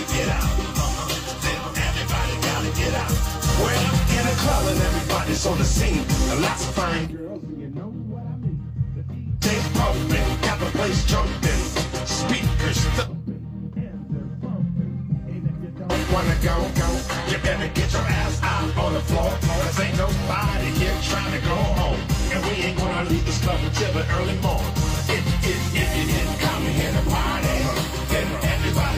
gotta get out. Uh-huh. Everybody gotta get out. Well, in a club and everybody's on the scene. Lots of fine girls, and you know what I mean. They pumping, got the place jumping. Speakers thumping, and they're bumping. And if you don't wanna go, go, you better get your ass out on the floor. Cause ain't nobody here trying to go home. And we ain't gonna leave this club until the early morning.